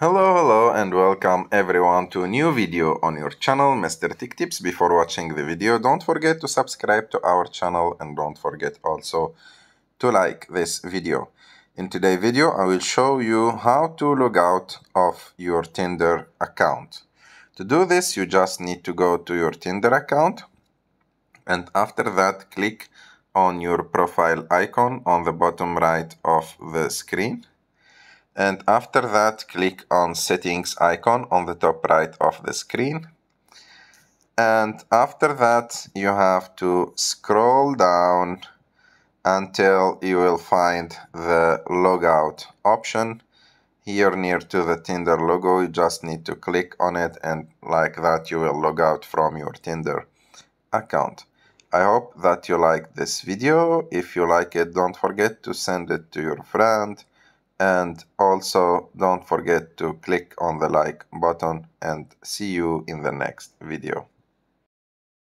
Hello, hello, and welcome everyone to a new video on your channel, Mr. Tech Tips. Before watching the video, don't forget to subscribe to our channel and don't forget also to like this video. In today's video, I will show you how to log out of your Tinder account. To do this, you just need to go to your Tinder account and after that, click on your profile icon on the bottom right of the screen and after that click on settings icon on the top right of the screen. And after that you have to scroll down until you will find the logout option. Here near to the Tinder logo you just need to click on it and like that you will log out from your Tinder account. I hope that you like this video. If you like it don't forget to send it to your friend and also don't forget to click on the like button and see you in the next video